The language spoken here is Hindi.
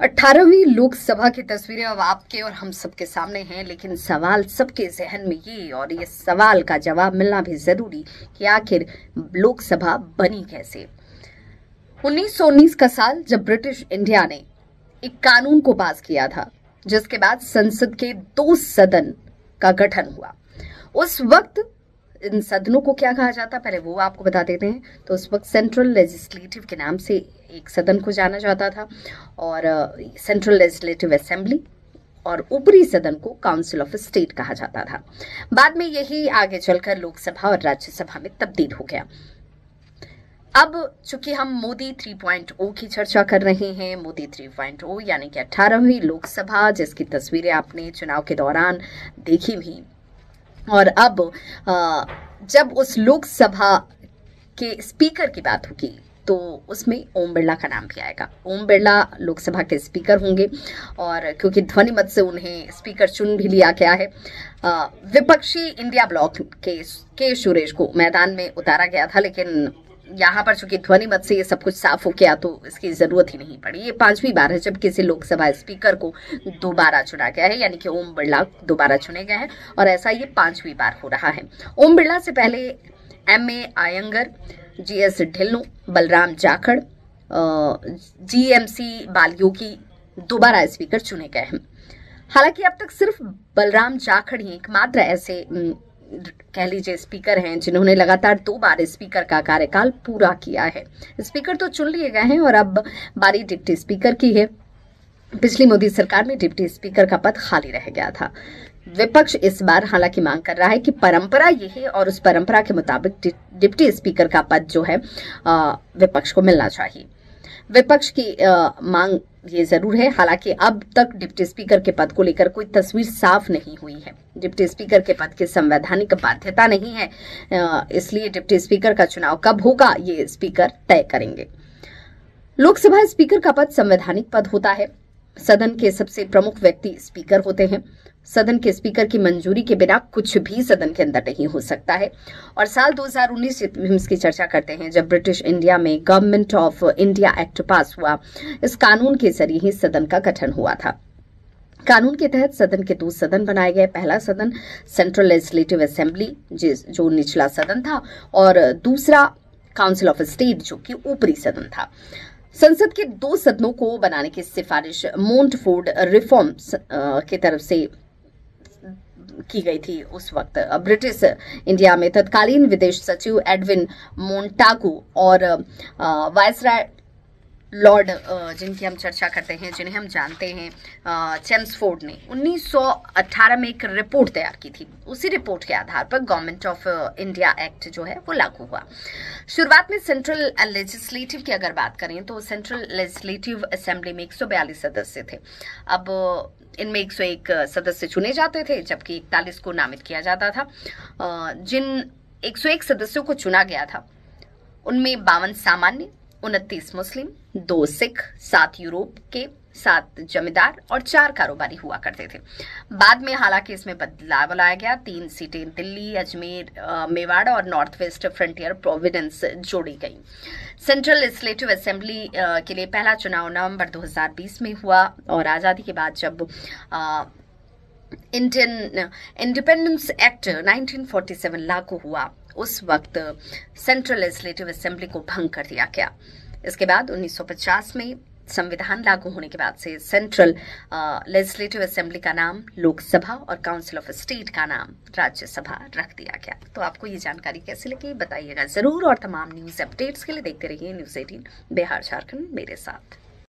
अठारहवीं लोकसभा की तस्वीरें अब आपके और हम सबके सामने हैं, लेकिन सवाल सबके जहन में ये और ये सवाल का जवाब मिलना भी ज़रूरी कि आखिर लोकसभा बनी कैसे। 1919 का साल जब ब्रिटिश इंडिया ने एक कानून को पास किया था, जिसके बाद संसद के दो सदन का गठन हुआ। उस वक्त इन सदनों को क्या कहा जाता? पहले वो आपको बता देते हैं। तो उस वक्त सेंट्रल लेजिस्लेटिव के नाम से एक सदन को जाना जाता था और सेंट्रल लेजिस्लेटिव असेंबली और ऊपरी सदन को काउंसिल ऑफ़ स्टेट कहा जाता था। बाद में यही आगे चलकर लोकसभा और राज्यसभा में तब्दील हो गया। अब चूँकि हम मोदी 3.0 की चर्चा कर रहे हैं, मोदी 3.0 यानी कि अठारहवीं लोकसभा, जिसकी तस्वीरें आपने चुनाव के दौरान देखी भी और अब जब उस लोकसभा के स्पीकर की बात होगी तो उसमें ओम बिरला का नाम भी आएगा। ओम बिरला लोकसभा के स्पीकर होंगे और क्योंकि ध्वनिमत से उन्हें स्पीकर चुन भी लिया गया है विपक्षी इंडिया ब्लॉक के के सुरेश को मैदान में उतारा गया था, लेकिन यहाँ पर चूँकि ध्वनि मत से ये सब कुछ साफ़ हो गया तो इसकी ज़रूरत ही नहीं पड़ी। ये पांचवी बार है, जब किसी लोकसभा स्पीकर को दोबारा चुना गया है, यानी कि ओम बिरला दोबारा चुने गए हैं, और ऐसा ये पांचवी बार हो रहा है। ओम बिरला से पहले M A Ayyangar, G S Dhillon, Balram Jakhar ji M C Balayogi दोबारा स्पीकर चुने गए हैं। हालाँकि अब तक सिर्फ़ बलराम जाखड़ ही एकमात्र ऐसे कह लीजिए स्पीकर हैं जिन्होंने लगातार दो बार स्पीकर का कार्यकाल पूरा किया है। स्पीकर तो चुन लिए गए हैं और अब बारी डिप्टी स्पीकर की है। पिछली मोदी सरकार में डिप्टी स्पीकर का पद खाली रह गया था। विपक्ष इस बार हालाँकि मांग कर रहा है कि परंपरा ये है और उस परंपरा के मुताबिक डिप्टी स्पीकर का पद जो है विपक्ष को मिलना चाहिए। विपक्ष की आ, मांग ये ज़रूर है। हालाँकि अब तक डिप्टी स्पीकर के पद को लेकर कोई तस्वीर साफ़ नहीं हुई है। डिप्टी स्पीकर के पद की संवैधानिक बाध्यता नहीं है। इसलिए डिप्टी स्पीकर का चुनाव कब होगा ये स्पीकर तय करेंगे। लोकसभा स्पीकर का पद संवैधानिक पद होता है। सदन के सबसे प्रमुख व्यक्ति स्पीकर होते हैं। सदन के स्पीकर की मंजूरी के बिना कुछ भी सदन के अंदर नहीं हो सकता है। और साल 2019 हम की चर्चा करते हैं, जब ब्रिटिश इंडिया में गवर्नमेंट ऑफ़ इंडिया एक्ट पास हुआ, इस कानून के ज़रिए ही सदन का गठन हुआ था। कानून के तहत सदन के दो सदन बनाए गए। पहला सदन सेंट्रल लेजिस्लेटिव असेंबली जो निचला सदन था, और दूसरा काउंसिल ऑफ़ स्टेट, जो कि ऊपरी सदन था। संसद के दो सदनों को बनाने की सिफारिश मोन्टफोर्ड रिफॉर्म की तरफ़ से की गई थी उस वक्त। ब्रिटिश इंडिया में तत्कालीन विदेश सचिव एडविन मोन्टाकू और वायसराय लॉर्ड जिनकी हम चर्चा करते हैं, जिन्हें हम जानते हैं चेम्सफोर्ड ने 1918 में एक रिपोर्ट तैयार की थी। उसी रिपोर्ट के आधार पर गवर्नमेंट ऑफ़ इंडिया एक्ट जो है वो लागू हुआ। शुरुआत में सेंट्रल लेजिस्लेटिव की अगर बात करें तो सेंट्रल लेजिस्लेटिव असेंबली में 142 सदस्य थे। अब, इनमें 101 सदस्य चुने जाते थे, जबकि इकतालीस को नामित किया जाता था। जिन 101 सदस्यों को चुना गया था, उनमें बावन सामान्य उनतीस मुस्लिम, दो सिख, सात यूरोप के, सात जमींदार और चार कारोबारी हुआ करते थे। बाद में हालाँकि इसमें बदलाव लाया गया। तीन सीटें दिल्ली, अजमेर मेवाड़ और नॉर्थ वेस्ट फ्रंटियर प्रोविडेंस जोड़ी गई। सेंट्रल लेजिस्लेटिव असेंबली के लिए पहला चुनाव नवंबर 2020 में हुआ और आज़ादी के बाद जब इंडियन इंडिपेंडेंस एक्ट 1947 लागू हुआ। उस वक्त सेंट्रल लेजिस्लेटिव असेंबली को भंग कर दिया गया। इसके बाद 1950 में संविधान लागू होने के बाद से सेंट्रल लेजिस्लेटिव असेंबली का नाम, लोकसभा और काउंसिल ऑफ़ स्टेट का नाम राज्यसभा रख दिया गया। तो आपको ये जानकारी कैसे लगी, बताइएगा ज़रूर। और तमाम न्यूज़ अपडेट्स के लिए देखते रहिए न्यूज़ एटीन बिहार झारखंड मेरे साथ।